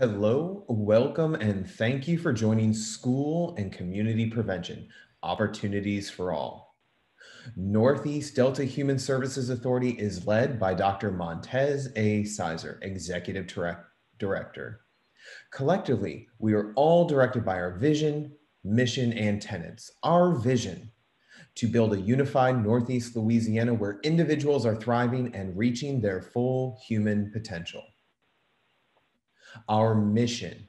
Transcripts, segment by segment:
Hello, welcome, and thank you for joining School and Community Prevention Opportunities for All. Northeast Delta Human Services Authority is led by Dr. Monteic A. Sizer, Executive Director. Collectively, we are all directed by our vision, mission, and tenets. Our vision to build a unified Northeast Louisiana where individuals are thriving and reaching their full human potential our mission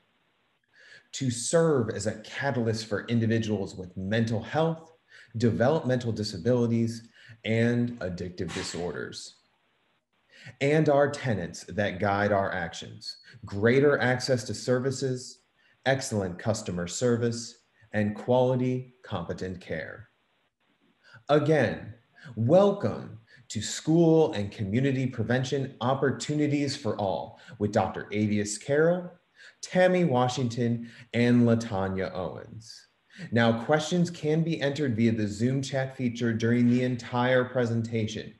to serve as a catalyst for individuals with mental health, developmental disabilities, and addictive disorders. And our tenets that guide our actions greater access to services, excellent customer service, and quality, competent care. Again, welcome to School and Community Prevention Opportunities for All with Dr. Avius Carroll, Tammy Washington, and Latanya Owens. Now, questions can be entered via the Zoom chat feature during the entire presentation.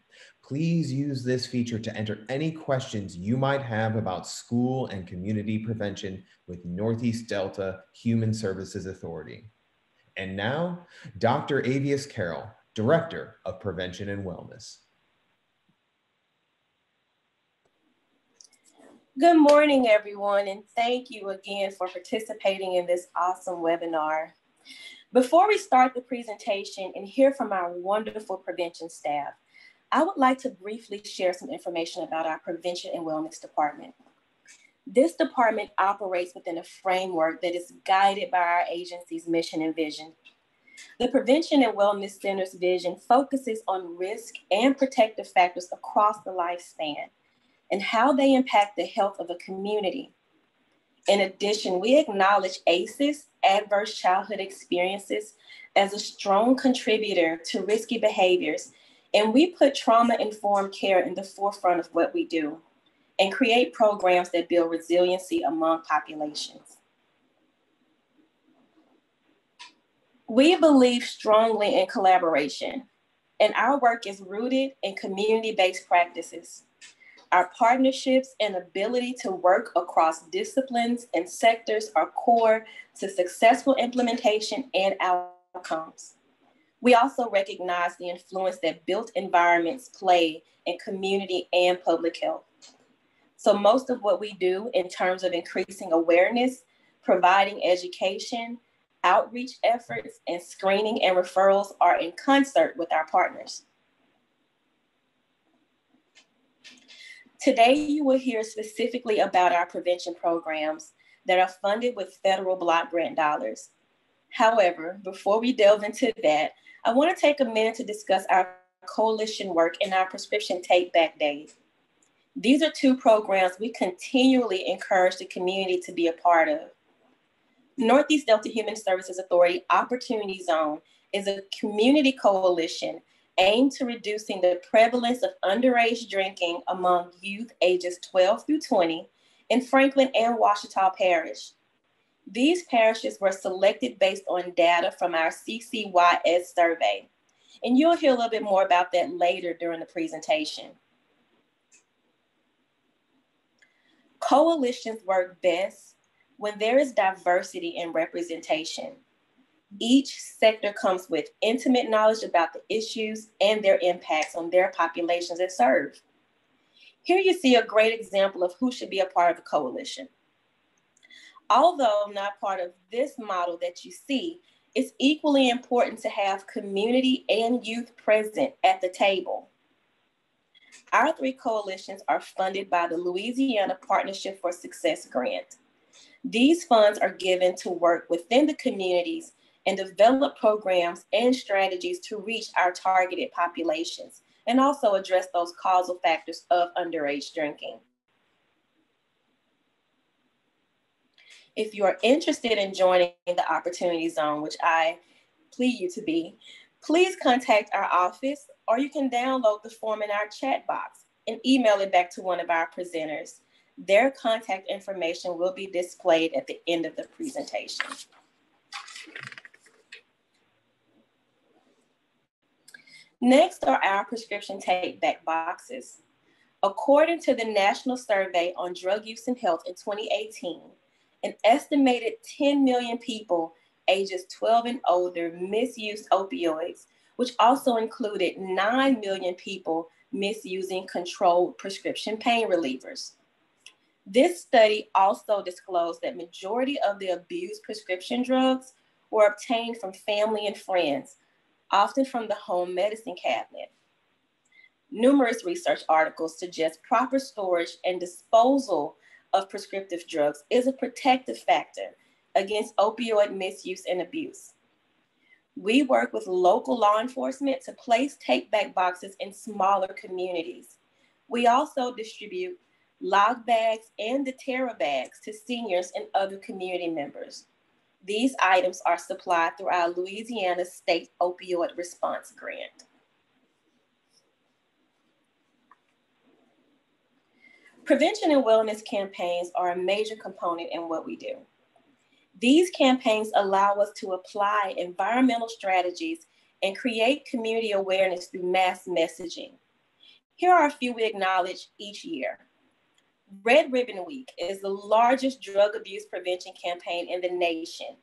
Please use this feature to enter any questions you might have about school and community prevention with Northeast Delta Human Services Authority. And now, Dr. Avius Carroll, Director of Prevention and Wellness. Good morning, everyone, and thank you again for participating in this awesome webinar. Before we start the presentation and hear from our wonderful prevention staff, I would like to briefly share some information about our Prevention and Wellness Department. This department operates within a framework that is guided by our agency's mission and vision. The Prevention and Wellness Center's vision focuses on risk and protective factors across the lifespan and how they impact the health of a community. In addition, we acknowledge ACEs, adverse childhood experiences, as a strong contributor to risky behaviors, and we put trauma informed care in the forefront of what we do and create programs that build resiliency among populations. We believe strongly in collaboration, and our work is rooted in community based practices. Our partnerships and ability to work across disciplines and sectors are core to successful implementation and outcomes. We also recognize the influence that built environments play in community and public health. So, most of what we do in terms of increasing awareness, providing education, outreach efforts, and screening and referrals are in concert with our partners. Today, you will hear specifically about our prevention programs that are funded with federal block grant dollars. However, before we delve into that, I want to take a minute to discuss our coalition work and our prescription take back days. These are two programs we continually encourage the community to be a part of. Northeast Delta Human Services Authority Opportunity Zone is a community coalition aimed to reducing the prevalence of underage drinking among youth ages 12 through 20 in Franklin and Ouachita Parish. These parishes were selected based on data from our CCYS survey. And you'll hear a little bit more about that later during the presentation. Coalitions work best when there is diversity in representation. Each sector comes with intimate knowledge about the issues and their impacts on their populations it serves. Here you see a great example of who should be a part of a coalition. Although not part of this model that you see, it's equally important to have community and youth present at the table. Our three coalitions are funded by the Louisiana Partnership for Success Grant. These funds are given to work within the communities and develop programs and strategies to reach our targeted populations and also address those causal factors of underage drinking. If you are interested in joining the Opportunity Zone, which I plead you to be, please contact our office or you can download the form in our chat box and email it back to one of our presenters. Their contact information will be displayed at the end of the presentation. Next are our prescription take back boxes. According to the National Survey on Drug Use and Health in 2018, an estimated 10 million people ages 12 and older misused opioids, which also included 9 million people misusing controlled prescription pain relievers. This study also disclosed that majority of the abused prescription drugs were obtained from family and friends, often from the home medicine cabinet. Numerous research articles suggest proper storage and disposal of prescriptive drugs is a protective factor against opioid misuse and abuse. We work with local law enforcement to place take back boxes in smaller communities. We also distribute log bags and Deterra bags to seniors and other community members. These items are supplied through our Louisiana State Opioid Response Grant. Prevention and wellness campaigns are a major component in what we do. These campaigns allow us to apply environmental strategies and create community awareness through mass messaging. Here are a few we acknowledge each year. Red Ribbon Week is the largest drug abuse prevention campaign in the nation.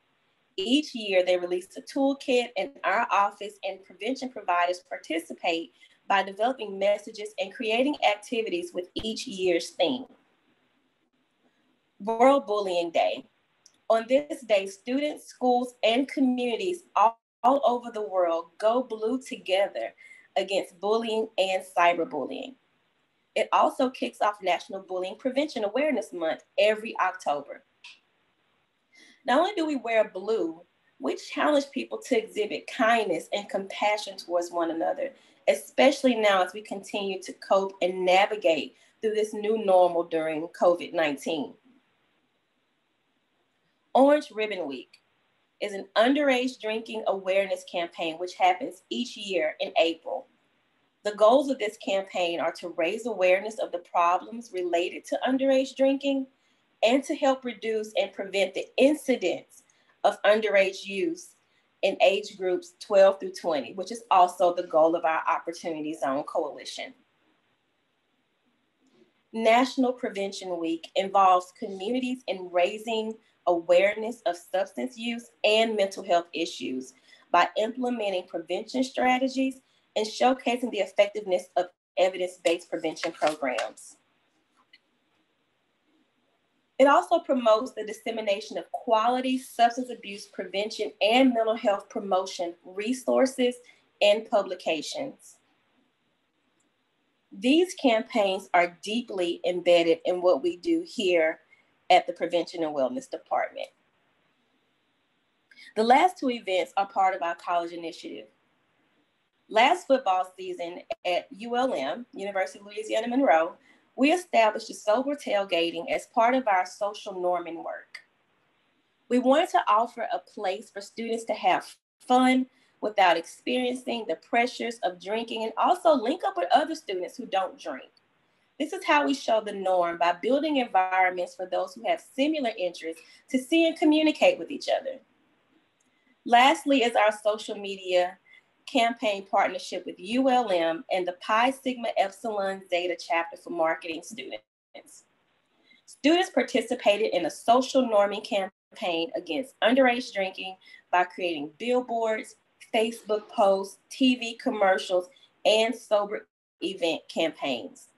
Each year, they release a toolkit, and our office and prevention providers participate by developing messages and creating activities with each year's theme. World Bullying Day on this day, students, schools, and communities all, all over the world go blue together against bullying and cyberbullying. It also kicks off National Bullying Prevention Awareness Month every October. Not only do we wear blue, we challenge people to exhibit kindness and compassion towards one another, especially now as we continue to cope and navigate through this new normal during COVID 19. Orange Ribbon Week is an underage drinking awareness campaign which happens each year in April. The goals of this campaign are to raise awareness of the problems related to underage drinking and to help reduce and prevent the incidence of underage use in age groups 12 through 20, which is also the goal of our Opportunity Zone Coalition. National Prevention Week involves communities in raising awareness of substance use and mental health issues by implementing prevention strategies and showcasing the effectiveness of evidence-based prevention programs. It also promotes the dissemination of quality substance abuse prevention and mental health promotion resources and publications. These campaigns are deeply embedded in what we do here at the Prevention and Wellness Department. The last two events are part of our college initiative. Last football season at ULM, University of Louisiana Monroe, we established a sober tailgating as part of our social norming work. We wanted to offer a place for students to have fun without experiencing the pressures of drinking and also link up with other students who don't drink. This is how we show the norm by building environments for those who have similar interests to see and communicate with each other. Lastly, is our social media campaign partnership with ULM and the Pi Sigma Epsilon Zeta chapter for marketing students. Students participated in a social norming campaign against underage drinking by creating billboards, Facebook posts, TV commercials, and sober event campaigns.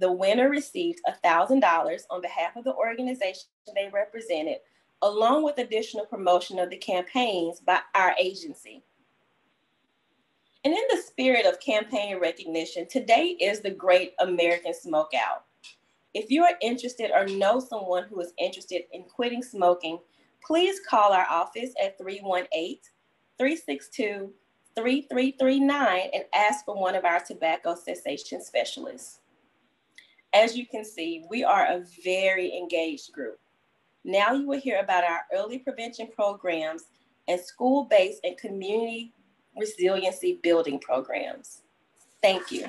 The winner received $1,000 on behalf of the organization they represented, along with additional promotion of the campaigns by our agency. And in the spirit of campaign recognition, today is the Great American Smokeout. If you are interested or know someone who is interested in quitting smoking, please call our office at 318 362 3339 and ask for one of our tobacco cessation specialists. As you can see, we are a very engaged group. Now you will hear about our early prevention programs and school-based and community resiliency building programs. Thank you.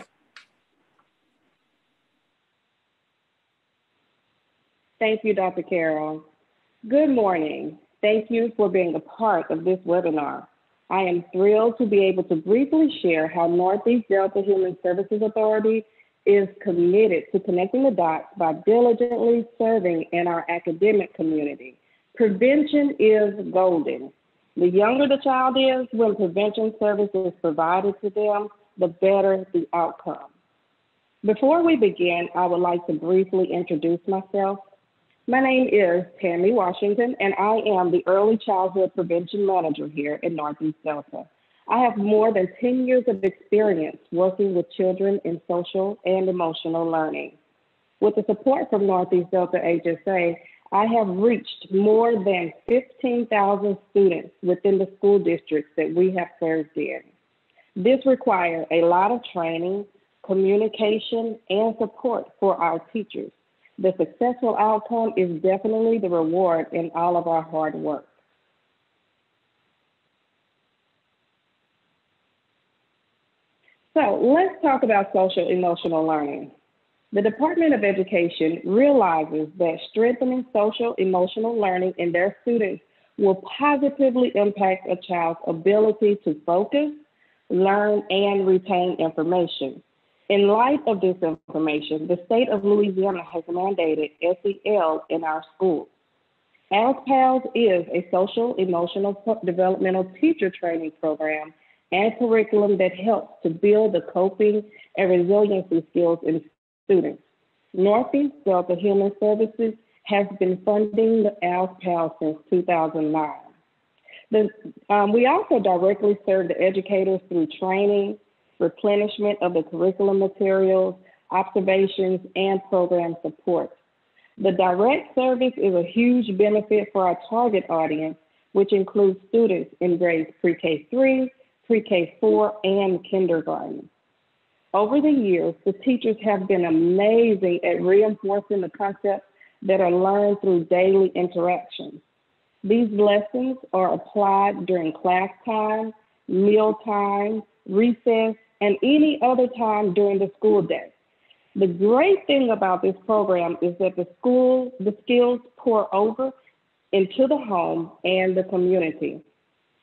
Thank you, Dr. Carroll. Good morning. Thank you for being a part of this webinar. I am thrilled to be able to briefly share how Northeast Delta Human Services Authority is committed to connecting the dots by diligently serving in our academic community. Prevention is golden. The younger the child is when prevention service is provided to them, the better the outcome. Before we begin, I would like to briefly introduce myself. My name is Tammy Washington, and I am the Early Childhood Prevention Manager here at Northeast Delta. I have more than 10 years of experience working with children in social and emotional learning. With the support from Northeast Delta HSA, I have reached more than 15,000 students within the school districts that we have served in. This requires a lot of training, communication, and support for our teachers. The successful outcome is definitely the reward in all of our hard work. So let's talk about social emotional learning. The Department of Education realizes that strengthening social emotional learning in their students will positively impact a child's ability to focus, learn, and retain information. In light of this information, the state of Louisiana has mandated SEL in our schools. Al's is a social emotional developmental teacher training program and curriculum that helps to build the coping and resiliency skills in students. Northeast Delta Human Services has been funding the Al's since 2009. The, um, we also directly serve the educators through training, replenishment of the curriculum materials, observations, and program support. The direct service is a huge benefit for our target audience, which includes students in grades pre-K 3, pre-K 4, and kindergarten. Over the years, the teachers have been amazing at reinforcing the concepts that are learned through daily interactions. These lessons are applied during class time, meal time, recess, and any other time during the school day. The great thing about this program is that the school, the skills pour over into the home and the community.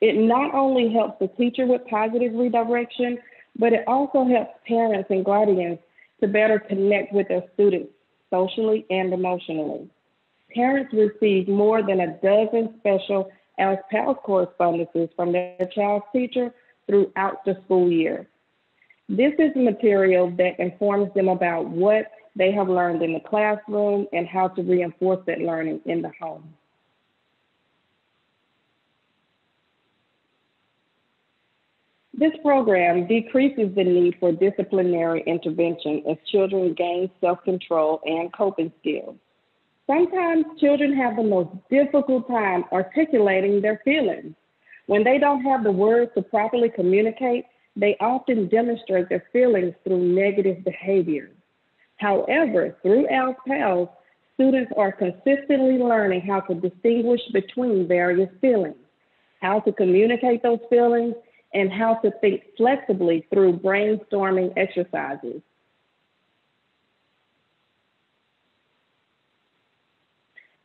It not only helps the teacher with positive redirection, but it also helps parents and guardians to better connect with their students socially and emotionally. Parents receive more than a dozen special PALS correspondences from their child's teacher throughout the school year. This is material that informs them about what they have learned in the classroom and how to reinforce that learning in the home. This program decreases the need for disciplinary intervention as children gain self-control and coping skills. Sometimes children have the most difficult time articulating their feelings. When they don't have the words to properly communicate, they often demonstrate their feelings through negative behavior. However, through Al's students are consistently learning how to distinguish between various feelings, how to communicate those feelings, and how to think flexibly through brainstorming exercises.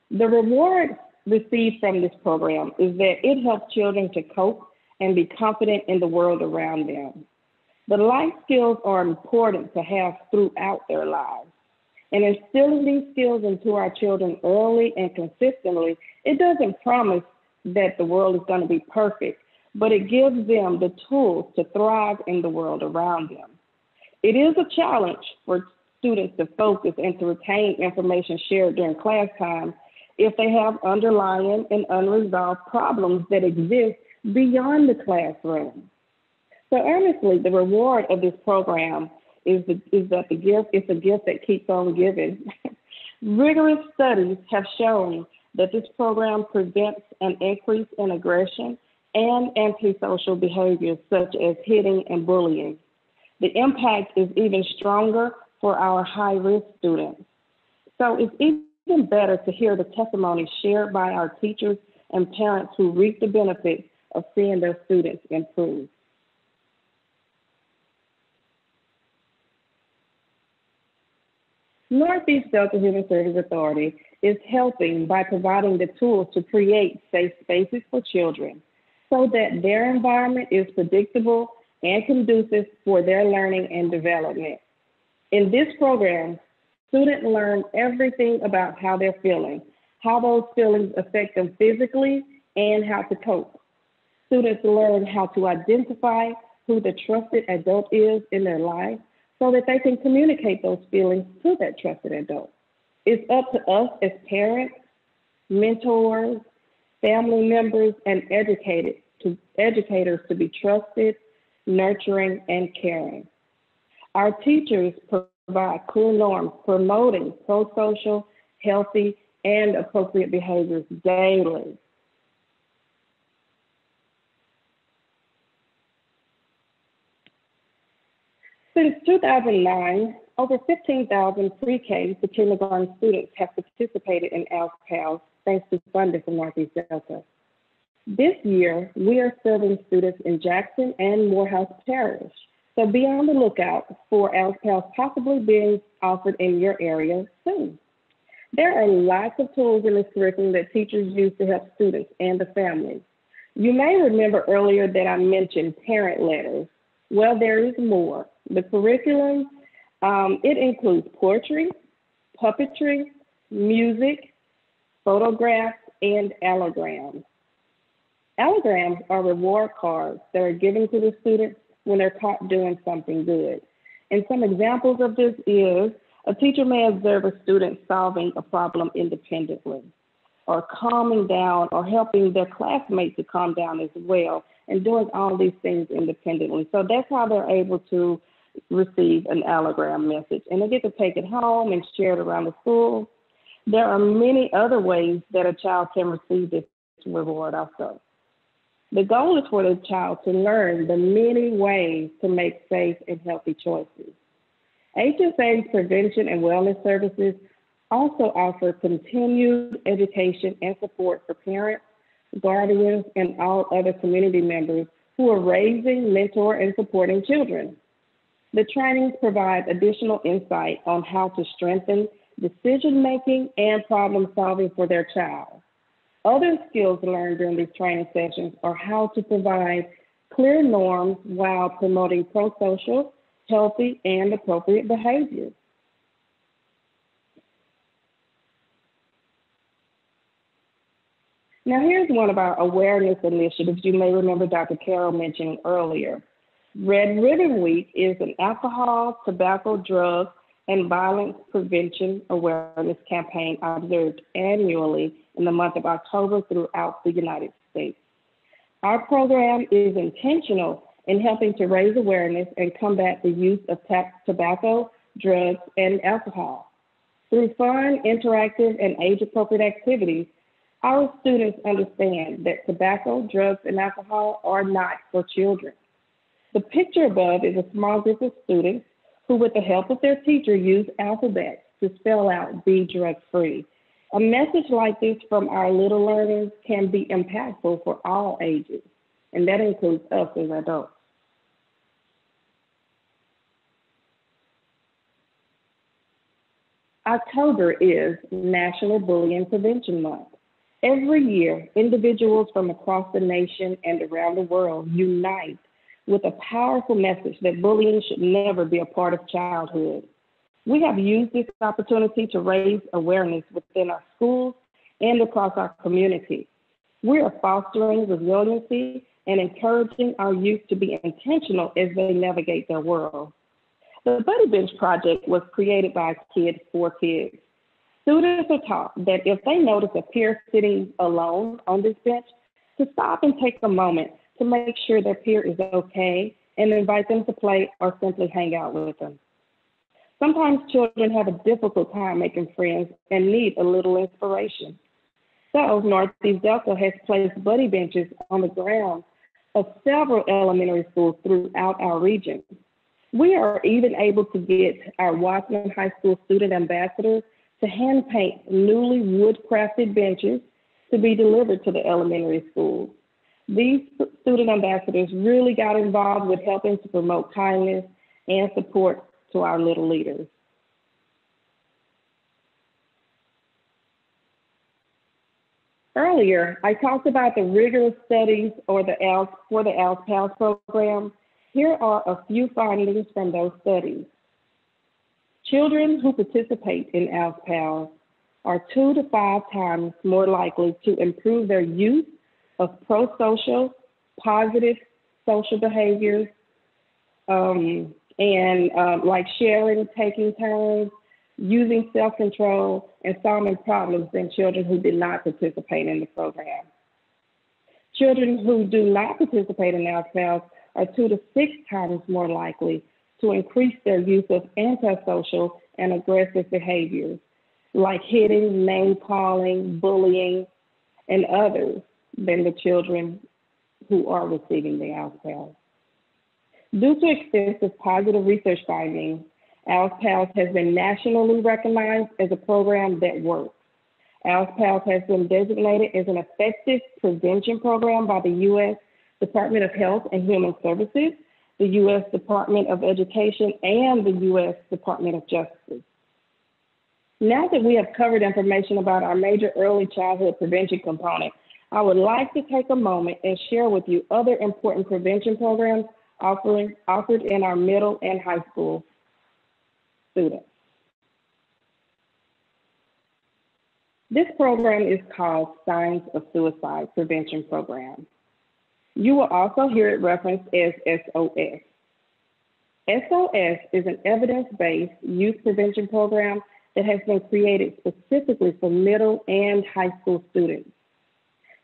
The reward received from this program is that it helps children to cope and be confident in the world around them. The life skills are important to have throughout their lives. And instilling these skills into our children early and consistently, it doesn't promise that the world is going to be perfect, but it gives them the tools to thrive in the world around them. It is a challenge for students to focus and to retain information shared during class time if they have underlying and unresolved problems that exist beyond the classroom. So earnestly, the reward of this program is, the, is that the gift is a gift that keeps on giving. Rigorous studies have shown that this program prevents an increase in aggression and antisocial behaviors such as hitting and bullying. The impact is even stronger for our high risk students. So it's even better to hear the testimonies shared by our teachers and parents who reap the benefits of seeing their students improve. Northeast Delta Human Service Authority is helping by providing the tools to create safe spaces for children so that their environment is predictable and conducive for their learning and development. In this program, students learn everything about how they're feeling, how those feelings affect them physically, and how to cope. Students learn how to identify who the trusted adult is in their life so that they can communicate those feelings to that trusted adult. It's up to us as parents, mentors, family members, and educated to educators to be trusted, nurturing, and caring. Our teachers provide clear norms promoting pro-social, healthy, and appropriate behaviors daily. Since 2009, over 15,000 pre-K to kindergarten students have participated in Al's thanks to funding from Northeast Delta. This year, we are serving students in Jackson and Morehouse Parish. So be on the lookout for Al's possibly being offered in your area soon. There are lots of tools in this curriculum that teachers use to help students and the families. You may remember earlier that I mentioned parent letters. Well, there is more. The curriculum, um, it includes poetry, puppetry, music, photographs, and allograms. Allograms are reward cards that are given to the students when they're caught doing something good. And some examples of this is a teacher may observe a student solving a problem independently or calming down or helping their classmate to calm down as well and doing all these things independently. So that's how they're able to receive an allogram message and they get to take it home and share it around the school. There are many other ways that a child can receive this reward also. The goal is for the child to learn the many ways to make safe and healthy choices. HSA's prevention and wellness services also offer continued education and support for parents, guardians, and all other community members who are raising, mentor, and supporting children. The trainings provide additional insight on how to strengthen decision making and problem solving for their child. Other skills learned during these training sessions are how to provide clear norms while promoting pro social, healthy, and appropriate behaviors. Now, here's one of our awareness initiatives you may remember Dr. Carroll mentioning earlier. Red Ribbon Week is an alcohol, tobacco, drug, and violence prevention awareness campaign observed annually in the month of October throughout the United States. Our program is intentional in helping to raise awareness and combat the use of tobacco, drugs, and alcohol. Through fun, interactive, and age appropriate activities, our students understand that tobacco, drugs, and alcohol are not for children. The picture above is a small group of students who, with the help of their teacher, use alphabets to spell out be drug free. A message like this from our little learners can be impactful for all ages, and that includes us as adults. October is National Bullying Prevention Month. Every year, individuals from across the nation and around the world unite with a powerful message that bullying should never be a part of childhood. We have used this opportunity to raise awareness within our schools and across our community. We are fostering resiliency and encouraging our youth to be intentional as they navigate their world. The Buddy Bench Project was created by Kids for Kids. Students are taught that if they notice a peer sitting alone on this bench, to stop and take a moment to make sure their peer is okay and invite them to play or simply hang out with them. Sometimes children have a difficult time making friends and need a little inspiration. So Northeast Delta has placed buddy benches on the ground of several elementary schools throughout our region. We are even able to get our Watson High School student ambassadors to hand paint newly wood crafted benches to be delivered to the elementary schools. These student ambassadors really got involved with helping to promote kindness and support to our little leaders. Earlier, I talked about the rigorous studies or the Al's, for the Al's Pals program. Here are a few findings from those studies. Children who participate in Al's are two to five times more likely to improve their use of pro-social, positive social behaviors, um, and um, like sharing, taking turns, using self-control, and solving problems than children who did not participate in the program. Children who do not participate in Al's are two to six times more likely to increase their use of antisocial and aggressive behaviors like hitting, name calling, bullying, and others than the children who are receiving the Al's Due to extensive positive research findings, Al's has been nationally recognized as a program that works. Al's has been designated as an effective prevention program by the U.S. Department of Health and Human Services, the U.S. Department of Education, and the U.S. Department of Justice. Now that we have covered information about our major early childhood prevention component, I would like to take a moment and share with you other important prevention programs offering, offered in our middle and high school students. This program is called Signs of Suicide Prevention Program. You will also hear it referenced as SOS. SOS is an evidence-based youth prevention program that has been created specifically for middle and high school students.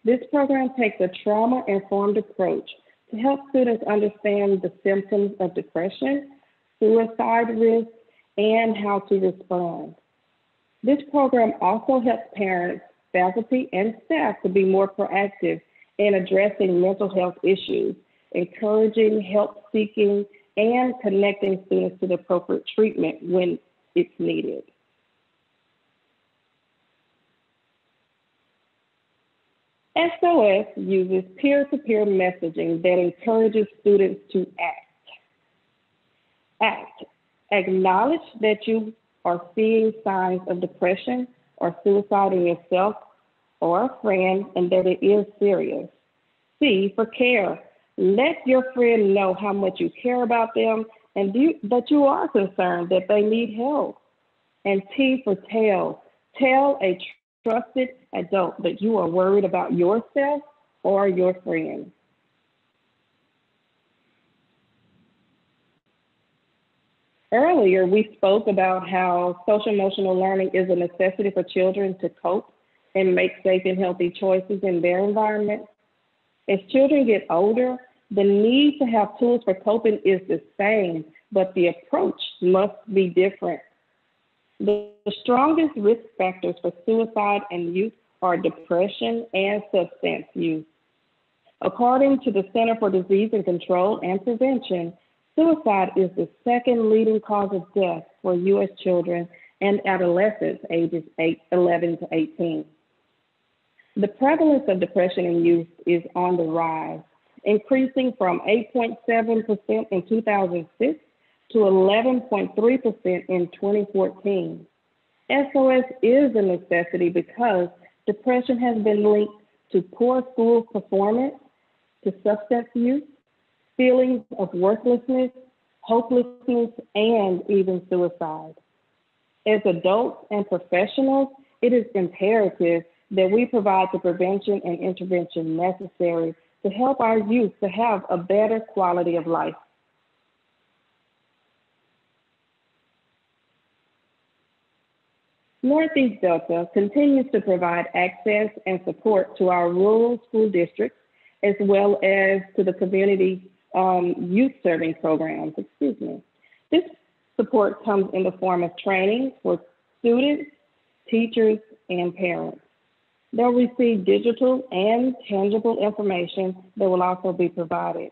This program takes a trauma-informed approach to help students understand the symptoms of depression, suicide risk, and how to respond. This program also helps parents, faculty, and staff to be more proactive in addressing mental health issues, encouraging help seeking, and connecting students to the appropriate treatment when it's needed. SOS uses peer-to-peer messaging that encourages students to act. Act. Acknowledge that you are seeing signs of depression or suicide in yourself or a friend and that it is serious. C for care. Let your friend know how much you care about them and do, that you are concerned that they need help. And T for tell. Tell a trusted adult that you are worried about yourself or your friends. Earlier, we spoke about how social emotional learning is a necessity for children to cope and make safe and healthy choices in their environment. As children get older, the need to have tools for coping is the same, but the approach must be different. The strongest risk factors for suicide and youth are depression and substance use. According to the Center for Disease and Control and Prevention, suicide is the second leading cause of death for U.S. children and adolescents ages 8, 11 to 18. The prevalence of depression in youth is on the rise, increasing from 8.7% in 2006 to 11.3% in 2014. SOS is a necessity because depression has been linked to poor school performance, to substance use, feelings of worthlessness, hopelessness, and even suicide. As adults and professionals, it is imperative that we provide the prevention and intervention necessary to help our youth to have a better quality of life. Northeast Delta continues to provide access and support to our rural school districts as well as to the community um, youth serving programs, excuse me. This support comes in the form of training for students, teachers, and parents. They'll receive digital and tangible information that will also be provided.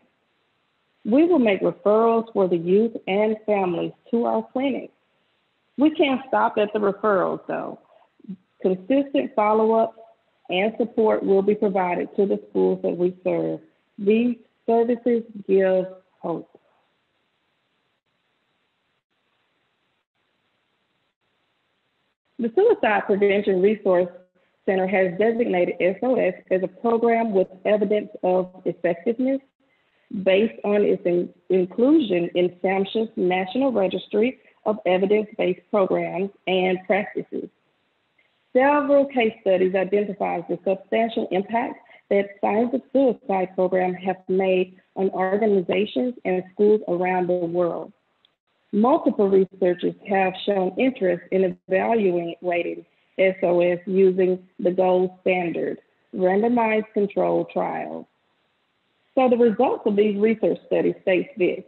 We will make referrals for the youth and families to our clinics we can't stop at the referrals, though. Consistent follow-up and support will be provided to the schools that we serve. These services give hope. The Suicide Prevention Resource Center has designated SOS as a program with evidence of effectiveness based on its in inclusion in SAMHSA's National Registry of evidence-based programs and practices. Several case studies identify the substantial impact that Signs of Suicide program have made on organizations and schools around the world. Multiple researchers have shown interest in evaluating SOS using the gold standard, randomized controlled trials. So the results of these research studies state this.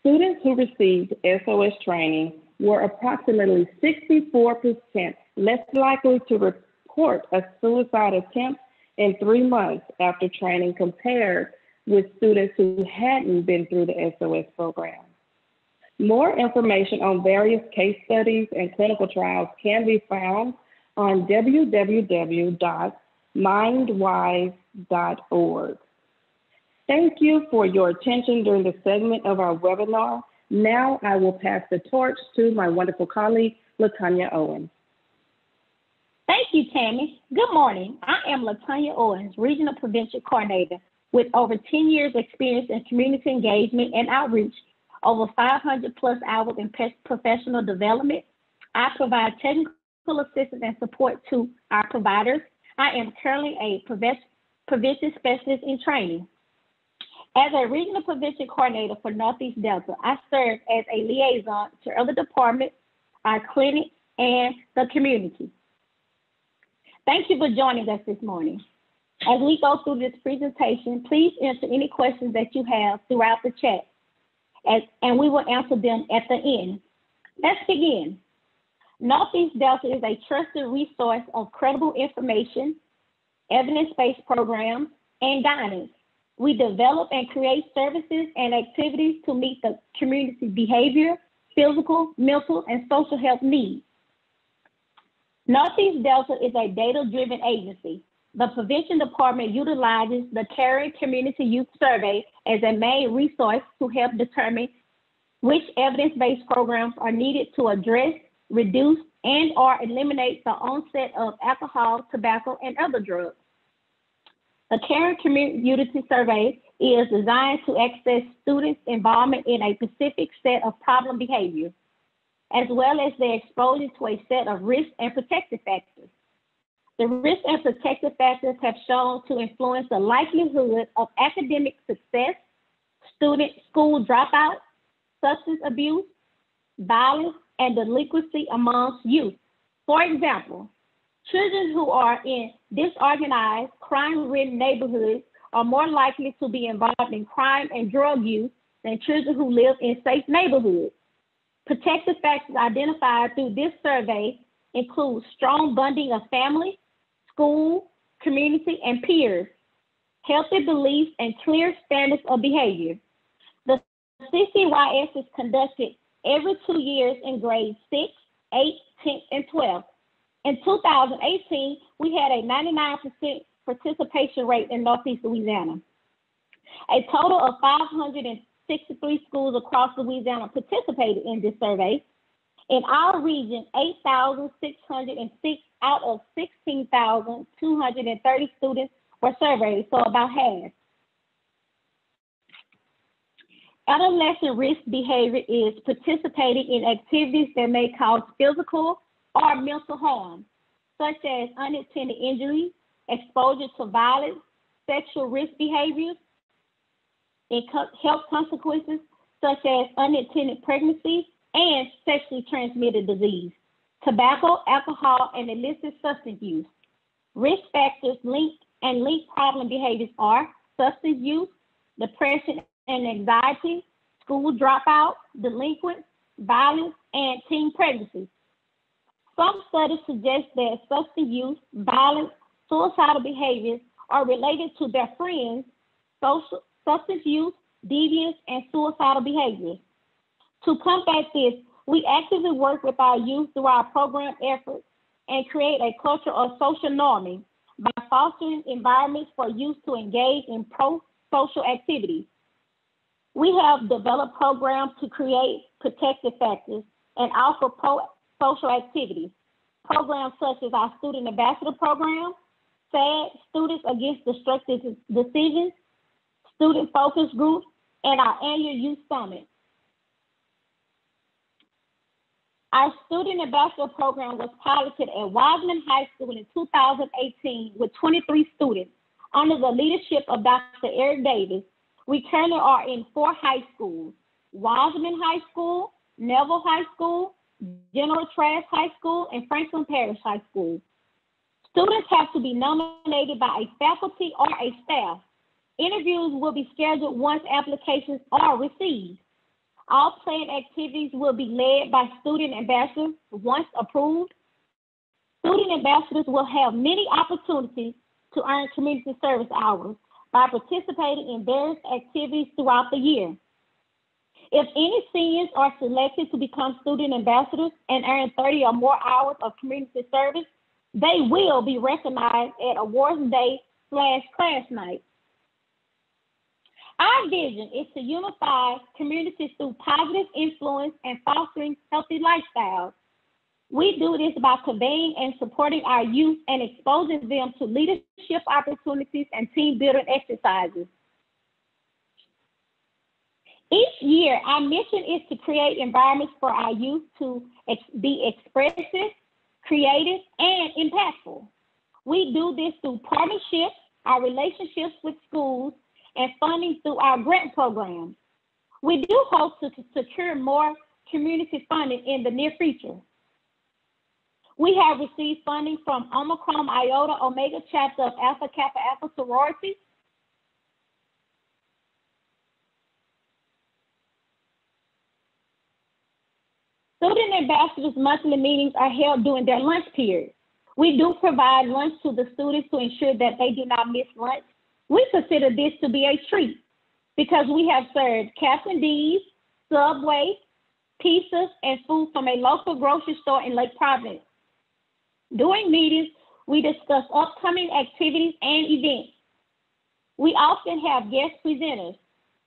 Students who received SOS training were approximately 64% less likely to report a suicide attempt in three months after training compared with students who hadn't been through the SOS program. More information on various case studies and clinical trials can be found on www.mindwise.org. Thank you for your attention during the segment of our webinar. Now I will pass the torch to my wonderful colleague, Latanya Owens. Thank you, Tammy. Good morning. I am Latanya Owens, Regional Prevention Coordinator with over 10 years experience in community engagement and outreach over 500 plus hours in professional development. I provide technical assistance and support to our providers. I am currently a prevention specialist in training. As a regional prevention coordinator for Northeast Delta, I serve as a liaison to other departments, our clinic, and the community. Thank you for joining us this morning. As we go through this presentation, please answer any questions that you have throughout the chat as, and we will answer them at the end. Let's begin. Northeast Delta is a trusted resource of credible information, evidence-based programs, and guidance. We develop and create services and activities to meet the community behavior, physical, mental, and social health needs. Northeast Delta is a data-driven agency the Prevention Department utilizes the Caring Community Youth Survey as a main resource to help determine which evidence-based programs are needed to address, reduce, and or eliminate the onset of alcohol, tobacco, and other drugs. The Caring Community Survey is designed to access students' involvement in a specific set of problem behaviors, as well as their exposure to a set of risk and protective factors. The risk and protective factors have shown to influence the likelihood of academic success, student school dropout, substance abuse, violence, and delinquency amongst youth. For example, children who are in disorganized, crime-ridden neighborhoods are more likely to be involved in crime and drug use than children who live in safe neighborhoods. Protective factors identified through this survey include strong bonding of family, school, community, and peers, healthy beliefs, and clear standards of behavior. The CCYS is conducted every two years in grades 6, 8, 10, and 12. In 2018, we had a 99% participation rate in Northeast Louisiana. A total of 563 schools across Louisiana participated in this survey. In our region, 8,606 out of 16,230 students were surveyed, so about half. Adolescent risk behavior is participating in activities that may cause physical or mental harm, such as unintended injury, exposure to violence, sexual risk behaviors, and health consequences, such as unintended pregnancy and sexually transmitted disease tobacco, alcohol, and illicit substance use. Risk factors linked and linked problem behaviors are substance use, depression and anxiety, school dropout, delinquents, violence, and teen pregnancy. Some studies suggest that substance use, violence, suicidal behaviors are related to their friends' social, substance use, deviance, and suicidal behaviors. To combat this, we actively work with our youth through our program efforts and create a culture of social norming by fostering environments for youth to engage in pro-social activities. We have developed programs to create protective factors and offer pro-social activities. Programs such as our Student Ambassador Program, SADD, Students Against Destructive Decisions, Student Focus Groups, and our annual Youth Summit. Our student ambassador program was piloted at Wossman High School in 2018 with 23 students under the leadership of Dr. Eric Davis. We currently are in four high schools, Wossman High School, Neville High School, General Trass High School, and Franklin Parish High School. Students have to be nominated by a faculty or a staff. Interviews will be scheduled once applications are received. All planned activities will be led by student ambassadors once approved. Student ambassadors will have many opportunities to earn community service hours by participating in various activities throughout the year. If any seniors are selected to become student ambassadors and earn 30 or more hours of community service, they will be recognized at awards day slash class night. Our vision is to unify communities through positive influence and fostering healthy lifestyles. We do this by conveying and supporting our youth and exposing them to leadership opportunities and team building exercises. Each year, our mission is to create environments for our youth to ex be expressive, creative, and impactful. We do this through partnerships, our relationships with schools, and funding through our grant programs. We do hope to, to secure more community funding in the near future. We have received funding from Omicron Iota Omega chapter of Alpha Kappa Alpha sorority. Student ambassadors monthly meetings are held during their lunch period. We do provide lunch to the students to ensure that they do not miss lunch we consider this to be a treat because we have served Captain D's, Subway, pizzas, and food from a local grocery store in Lake Providence. During meetings, we discuss upcoming activities and events. We often have guest presenters.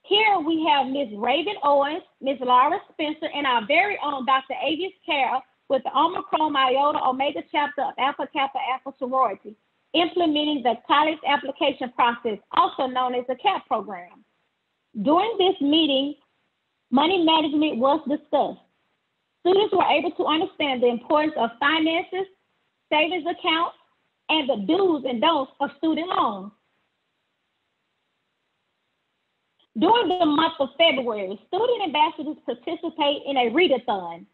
Here we have Ms. Raven Owens, Ms. Laura Spencer, and our very own Dr. Avis Carroll with the Omicron Iota Omega chapter of Alpha Kappa Alpha sorority implementing the college application process, also known as the CAP program. During this meeting, money management was discussed. Students were able to understand the importance of finances, savings accounts, and the do's and don'ts of student loans. During the month of February, student ambassadors participate in a readathon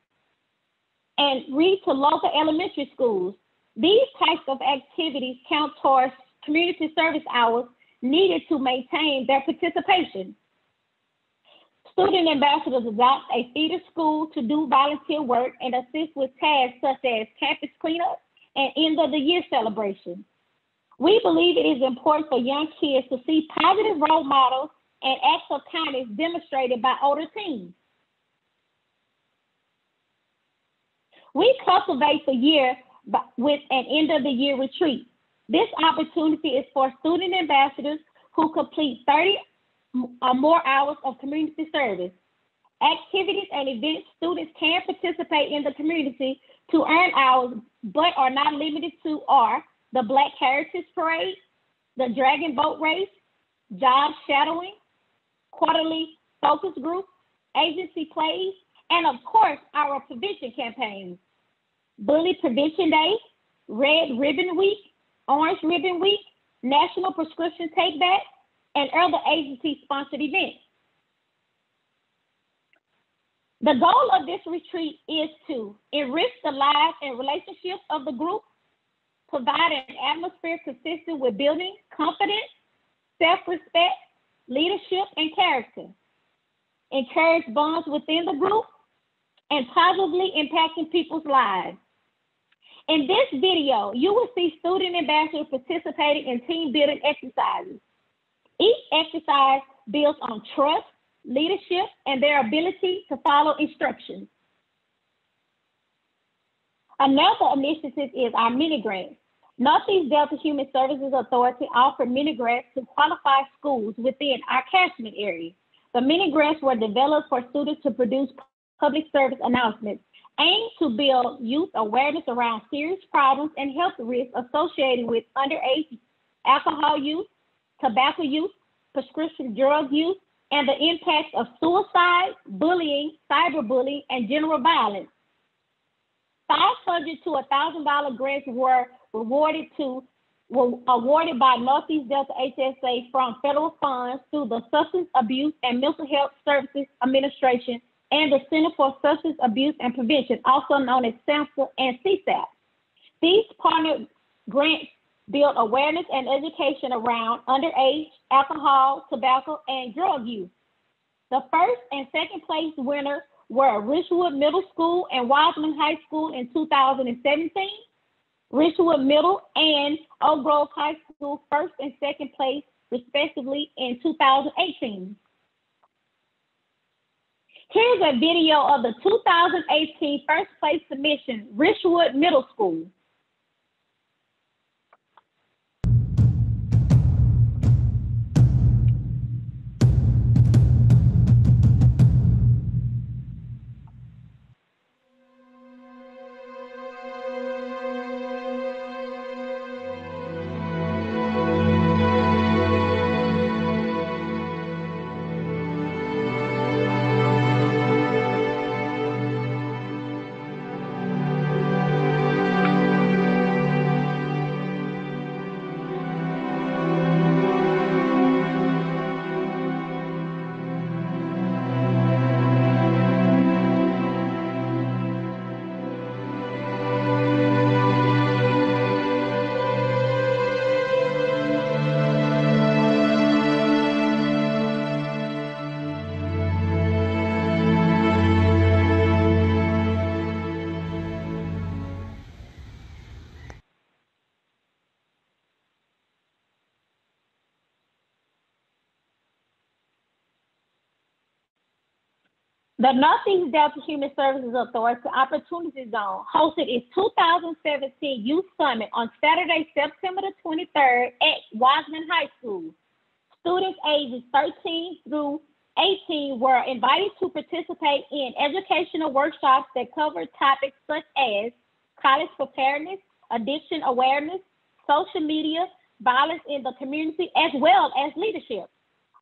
and read to local elementary schools these types of activities count towards community service hours needed to maintain their participation. Student ambassadors adopt a feeder school to do volunteer work and assist with tasks such as campus cleanup and end of the year celebration. We believe it is important for young kids to see positive role models and acts of kindness demonstrated by older teens. We cultivate the year with an end of the year retreat. This opportunity is for student ambassadors who complete 30 or uh, more hours of community service. Activities and events students can participate in the community to earn hours, but are not limited to are the Black Heritage Parade, the Dragon Boat Race, job shadowing, quarterly focus group, agency plays, and of course, our prevention campaigns. Bully Prevention Day, Red Ribbon Week, Orange Ribbon Week, National Prescription Take Back, and other agency sponsored events. The goal of this retreat is to enrich the lives and relationships of the group, provide an atmosphere consistent with building confidence, self respect, leadership, and character, encourage bonds within the group, and positively impacting people's lives. In this video, you will see student ambassadors participating in team building exercises. Each exercise builds on trust, leadership, and their ability to follow instructions. Another initiative is our mini grants. Northeast Delta Human Services Authority offered mini grants to qualify schools within our catchment area. The mini grants were developed for students to produce public service announcements aimed to build youth awareness around serious problems and health risks associated with underage alcohol use, tobacco use, prescription drug use, and the impacts of suicide, bullying, cyberbullying, and general violence. 500 to $1,000 grants were rewarded to were awarded by Northeast Delta HSA from federal funds through the Substance Abuse and Mental Health Services Administration and the Center for Substance Abuse and Prevention, also known as SAMHSA and CSAP. These partner grants build awareness and education around underage, alcohol, tobacco, and drug use. The first and second place winners were Richwood Middle School and Wossman High School in 2017. Richwood Middle and Oak Grove High School first and second place, respectively, in 2018. Here's a video of the 2018 first place submission, Richwood Middle School. The Northeast Delta Human Services Authority Opportunity Zone hosted its 2017 Youth Summit on Saturday, September the 23rd at Wossman High School. Students ages 13 through 18 were invited to participate in educational workshops that covered topics such as college preparedness, addiction awareness, social media, violence in the community, as well as leadership.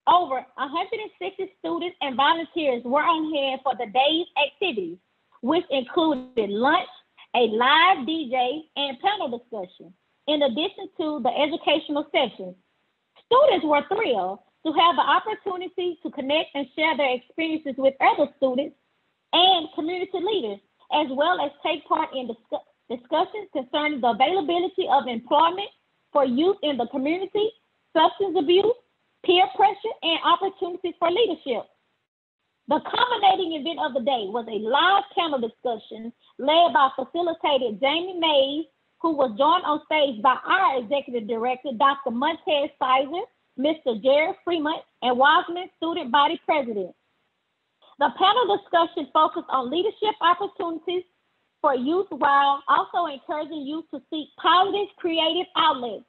Over 160 students and volunteers were on hand for the day's activities, which included lunch, a live DJ, and panel discussion. In addition to the educational sessions, students were thrilled to have the opportunity to connect and share their experiences with other students and community leaders, as well as take part in discuss discussions concerning the availability of employment for youth in the community, substance abuse, peer pressure, and opportunities for leadership. The culminating event of the day was a live panel discussion led by facilitator Jamie Mays, who was joined on stage by our executive director, Dr. Monteic Sizer, Mr. Jared Fremont, and Wossman Student Body President. The panel discussion focused on leadership opportunities for youth while also encouraging youth to seek positive creative outlets.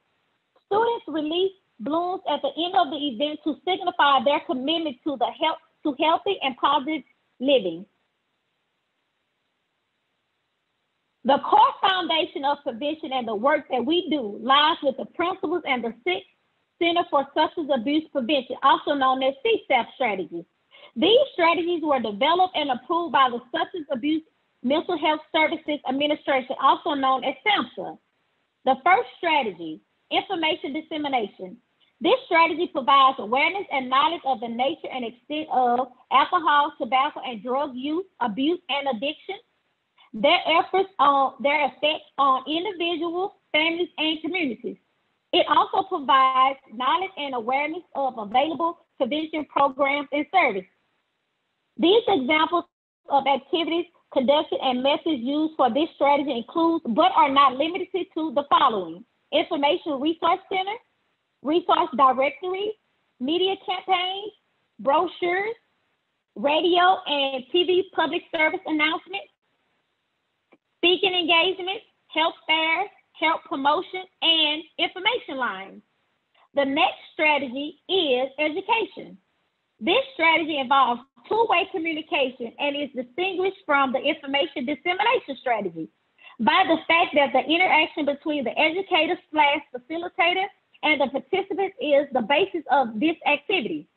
Students released blooms at the end of the event to signify their commitment to the health to healthy and positive living. The core foundation of prevention and the work that we do lies with the principles and the six Center for Substance Abuse Prevention, also known as CSAP strategies. These strategies were developed and approved by the Substance Abuse Mental Health Services Administration, also known as SAMHSA. The first strategy, information dissemination. This strategy provides awareness and knowledge of the nature and extent of alcohol, tobacco, and drug use, abuse, and addiction, their efforts on their effects on individuals, families, and communities. It also provides knowledge and awareness of available prevention programs and services. These examples of activities conducted and methods used for this strategy include, but are not limited to, the following: Information Resource Center, resource directory, media campaigns, brochures, radio and TV public service announcements, speaking engagements, health fairs, health promotion, and information lines. The next strategy is education. This strategy involves two-way communication and is distinguished from the information dissemination strategy by the fact that the interaction between the educator slash facilitator and the participant is the basis of this activity.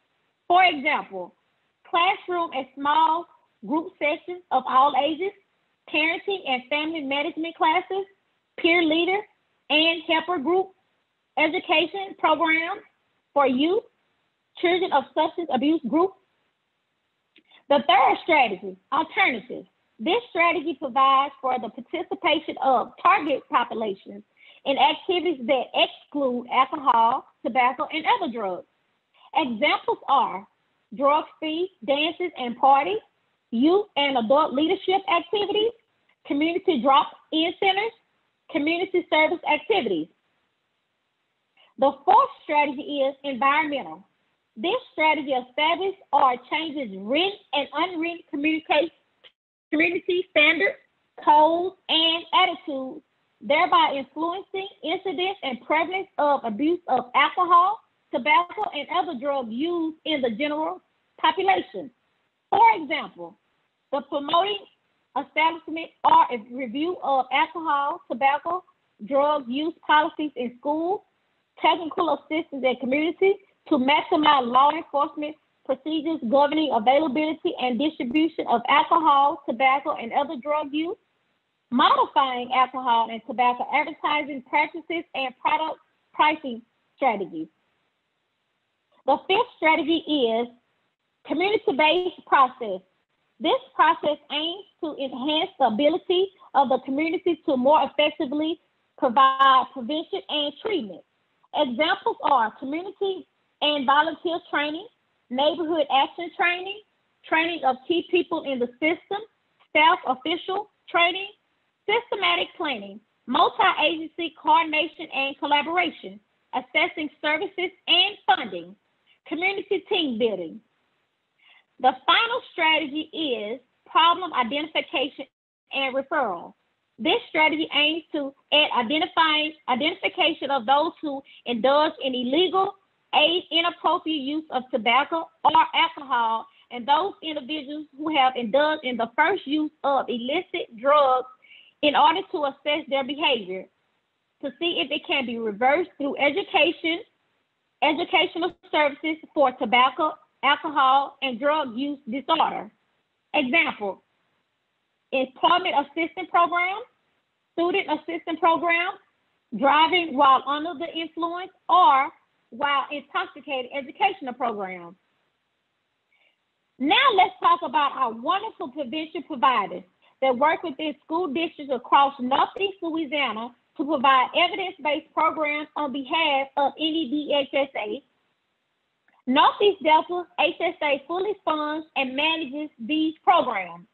For example, classroom and small group sessions of all ages, parenting and family management classes, peer leader and helper group education programs for youth, children of substance abuse group. The third strategy, alternatives. This strategy provides for the participation of target populations in activities that exclude alcohol, tobacco, and other drugs. Examples are drug-free dances and parties, youth and adult leadership activities, community drop-in centers, community service activities. The fourth strategy is environmental. This strategy establishes or changes written and unwritten community standards, codes, and attitudes, thereby influencing incidence and prevalence of abuse of alcohol, tobacco, and other drugs used in the general population. For example, the promoting establishment or a review of alcohol, tobacco, drug use policies in schools, technical assistance in community to maximize law enforcement procedures governing availability and distribution of alcohol, tobacco, and other drug use, modifying alcohol and tobacco advertising practices and product pricing strategies. The fifth strategy is community-based process. This process aims to enhance the ability of the community to more effectively provide prevention and treatment. Examples are community and volunteer training, neighborhood action training, training of key people in the system, staff official training, systematic planning, multi-agency coordination and collaboration, assessing services and funding, community team building. The final strategy is problem identification and referral. This strategy aims to add identifying identification of those who indulge in illegal aid inappropriate use of tobacco or alcohol, and those individuals who have indulged in the first use of illicit drugs in order to assess their behavior to see if it can be reversed through education, educational services for tobacco, alcohol, and drug use disorder. Example, employment assistance program, student assistance program, driving while under the influence, or while intoxicated educational programs. Now let's talk about our wonderful prevention providers that work within school districts across Northeast Louisiana to provide evidence-based programs on behalf of NEDHSA. Northeast Delta HSA fully funds and manages these programs.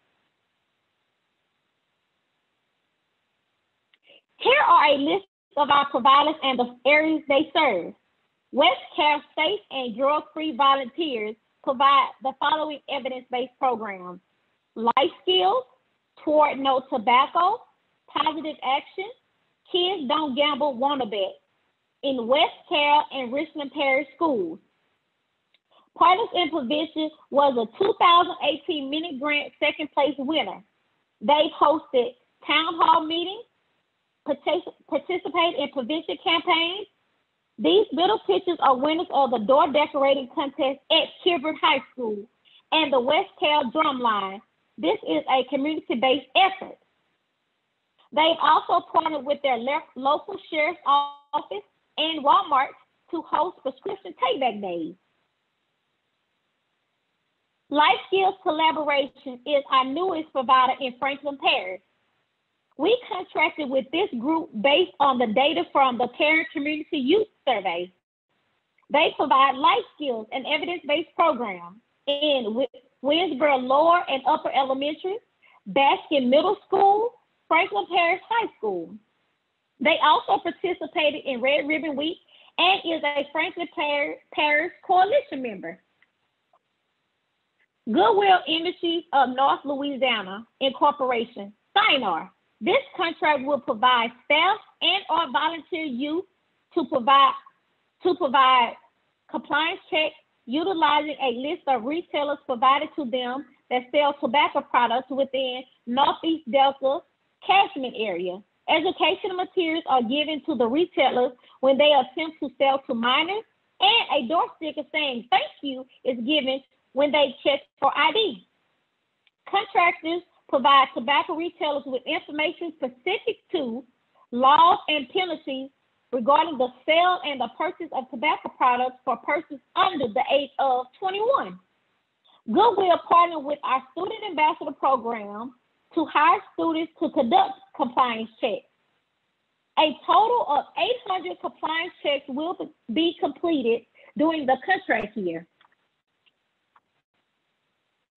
Here are a list of our providers and the areas they serve. West Care Safe and Drug Free Volunteers provide the following evidence based programs Life Skills, Toward No Tobacco, Positive Action, Kids Don't Gamble Wanna Bet in West Carroll and Richland Parish Schools. Partners in Prevention was a 2018 mini grant second place winner. They've hosted town hall meetings, participate in prevention campaigns, these middle pictures are winners of the door decorating contest at Kilbourne High School and the West Cal Drumline. This is a community-based effort. They've also partnered with their local sheriff's office and Walmart to host prescription take-back days. Life Skills Collaboration is our newest provider in Franklin Parish. We contracted with this group based on the data from the Parent Community Youth Survey. They provide life skills and evidence-based programs in Winnsboro Lower and Upper Elementary, Baskin Middle School, Franklin Parish High School. They also participated in Red Ribbon Week and is a Franklin Parish Coalition member. Goodwill Industries of North Louisiana Incorporation, Synar, this contract will provide staff and or volunteer youth to provide to provide compliance checks utilizing a list of retailers provided to them that sell tobacco products within Northeast Delta catchment area. Educational materials are given to the retailers when they attempt to sell to minors, and a door sticker saying thank you is given when they check for ID. Contractors provide tobacco retailers with information specific to laws and penalties regarding the sale and the purchase of tobacco products for persons under the age of 21. Goodwill partnered with our Student Ambassador Program to hire students to conduct compliance checks. A total of 800 compliance checks will be completed during the contract year.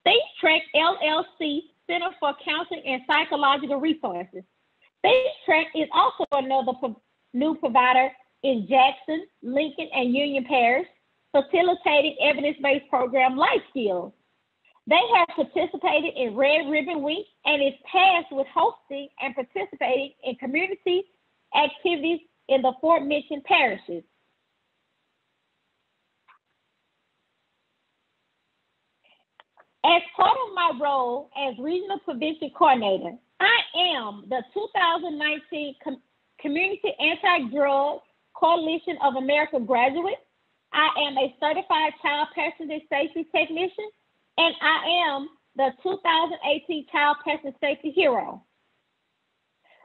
Think Track LLC Center for Counseling and Psychological Resources. Think Track is also another new provider in Jackson, Lincoln, and Union Parish, facilitating evidence-based program life skills. They have participated in Red Ribbon Week and is tasked with hosting and participating in community activities in the Fort aforementioned parishes. As part of my role as Regional Prevention Coordinator, I am the 2019 Com Community Anti-Drug Coalition of America graduate. I am a certified child passenger safety technician, and I am the 2018 Child Passenger Safety Hero.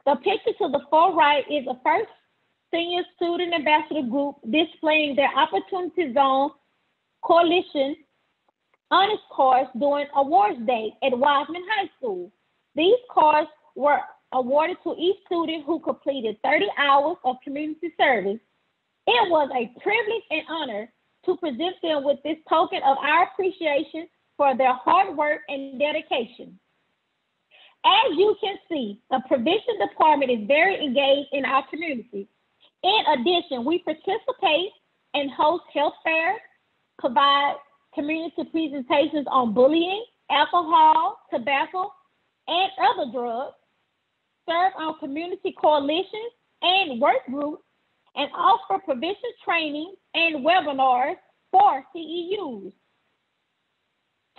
The picture to the far right is the first senior student ambassador group displaying their Opportunity Zone Coalition honors cards during awards day at Wossman High School. These cards were awarded to each student who completed 30 hours of community service. It was a privilege and honor to present them with this token of our appreciation for their hard work and dedication. As you can see, the prevention department is very engaged in our community. In addition, we participate and host health fairs, provide community presentations on bullying, alcohol, tobacco, and other drugs, serve on community coalitions and work groups, and offer prevention training and webinars for CEUs.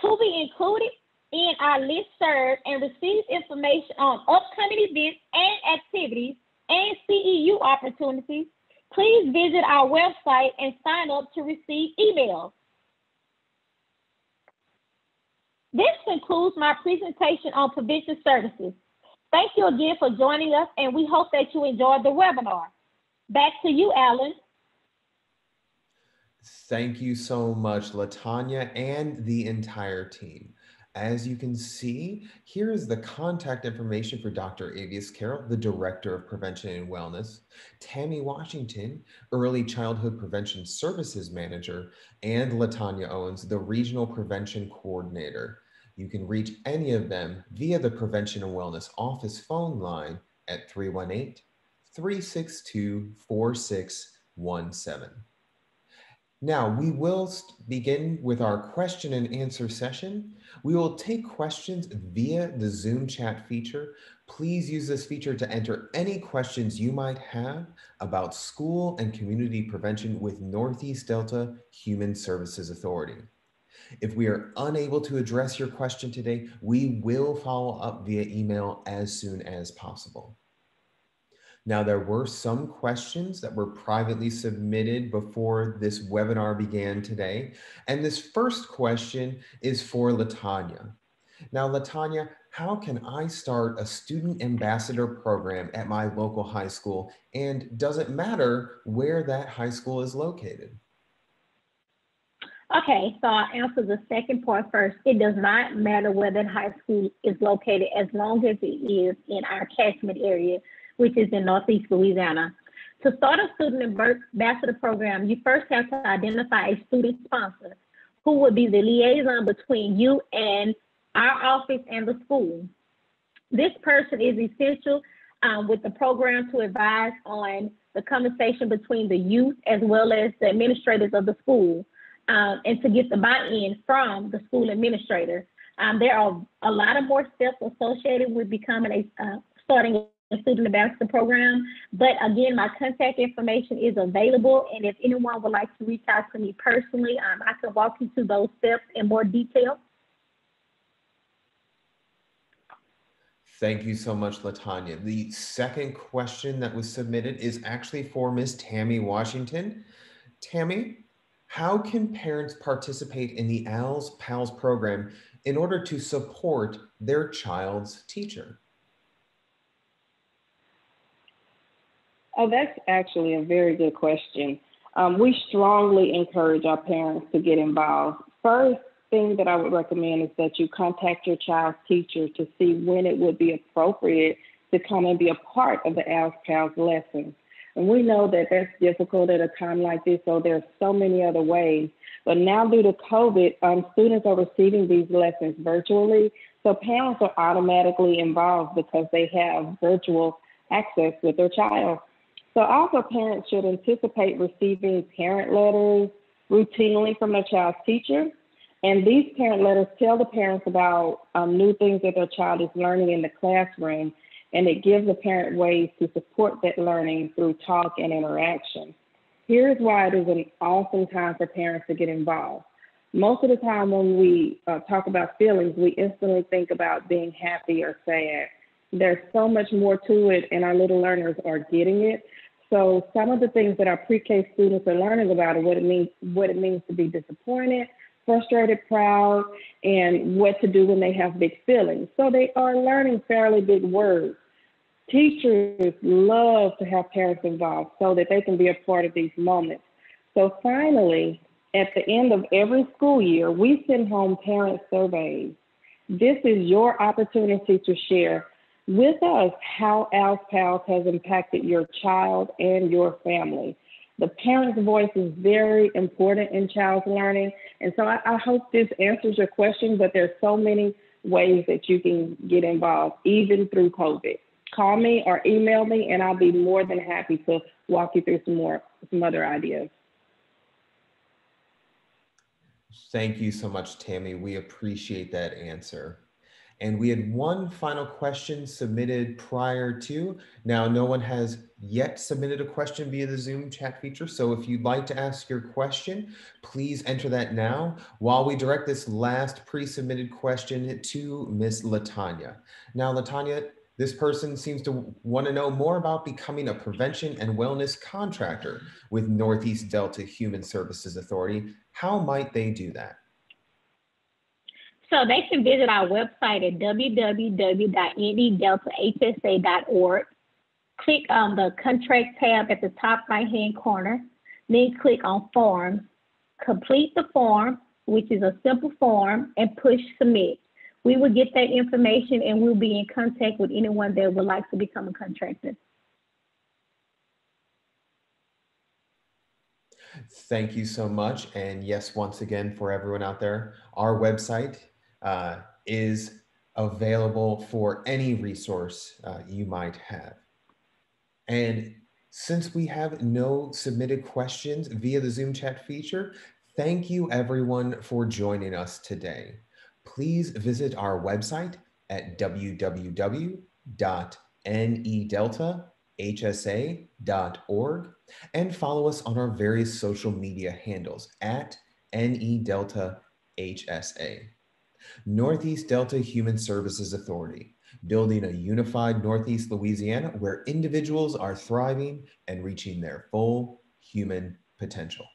To be included in our list serve and receive information on upcoming events and activities and CEU opportunities, please visit our website and sign up to receive emails. This concludes my presentation on prevention services. Thank you again for joining us, and we hope that you enjoyed the webinar. Back to you, Alan. Thank you so much, Latanya and the entire team. As you can see, here is the contact information for Dr. Avius Carroll, the Director of Prevention and Wellness, Tammy Washington, Early Childhood Prevention Services Manager, and Latanya Owens, the Regional Prevention Coordinator. You can reach any of them via the Prevention and Wellness office phone line at 318 362 4617. Now, we will begin with our question and answer session. We will take questions via the Zoom chat feature. Please use this feature to enter any questions you might have about school and community prevention with Northeast Delta Human Services Authority. If we are unable to address your question today, we will follow up via email as soon as possible. Now, there were some questions that were privately submitted before this webinar began today. And this first question is for Latanya. Now, Latanya, how can I start a student ambassador program at my local high school? And does it matter where that high school is located? Okay, so I'll answer the second part first. It does not matter where that high school is located as long as it is in our catchment area, which is in Northeast Louisiana. To start a student ambassador program, you first have to identify a student sponsor who would be the liaison between you and our office and the school. This person is essential um, with the program to advise on the conversation between the youth as well as the administrators of the school um, and to get the buy-in from the school administrator. Um, there are a lot of more steps associated with becoming a uh, starting a student ambassador program. But again, my contact information is available, and if anyone would like to reach out to me personally, um, I can walk you through those steps in more detail. Thank you so much, Latanya. The second question that was submitted is actually for Miss Tammy Washington. Tammy, how can parents participate in the Al's Pals program in order to support their child's teacher? Oh, that's actually a very good question. Um, we strongly encourage our parents to get involved. First thing that I would recommend is that you contact your child's teacher to see when it would be appropriate to come and be a part of the Al's Pals lessons. And we know that that's difficult at a time like this, so there's so many other ways. But now, due to COVID, um, students are receiving these lessons virtually, so parents are automatically involved because they have virtual access with their child. So, also, parents should anticipate receiving parent letters routinely from their child's teacher. And these parent letters tell the parents about um, new things that their child is learning in the classroom and it gives the parent ways to support that learning through talk and interaction. Here's why it is an awesome time for parents to get involved. Most of the time, when we uh, talk about feelings, we instantly think about being happy or sad. There's so much more to it, and our little learners are getting it. So, some of the things that our pre-K students are learning about are what it means, what it means to be disappointed, frustrated, proud, and what to do when they have big feelings. So they are learning fairly big words. Teachers love to have parents involved so that they can be a part of these moments. So finally, at the end of every school year, we send home parent surveys. This is your opportunity to share with us how Al's Pals has impacted your child and your family. The parent's voice is very important in child's learning. And so I, I hope this answers your question, but there's so many ways that you can get involved, even through COVID. Call me or email me, and I'll be more than happy to walk you through some more, some other ideas. Thank you so much, Tammy. We appreciate that answer. And we had one final question submitted prior to. Now, no one has yet submitted a question via the Zoom chat feature. So if you'd like to ask your question, please enter that now while we direct this last pre-submitted question to Miss Latanya. Now, Latanya, this person seems to want to know more about becoming a prevention and wellness contractor with Northeast Delta Human Services Authority. How might they do that? So they can visit our website at www.nedeltahsa.org. Click on the contract tab at the top right hand corner, then click on forms. Complete the form, which is a simple form, and push submit. We will get that information and we'll be in contact with anyone that would like to become a contractor. Thank you so much. And yes, once again, for everyone out there, our website uh, is available for any resource uh, you might have. And since we have no submitted questions via the Zoom chat feature, thank you everyone for joining us today. Please visit our website at www.nedeltahsa.org and follow us on our various social media handles at NEDeltaHSA. Northeast Delta Human Services Authority, building a unified Northeast Louisiana where individuals are thriving and reaching their full human potential.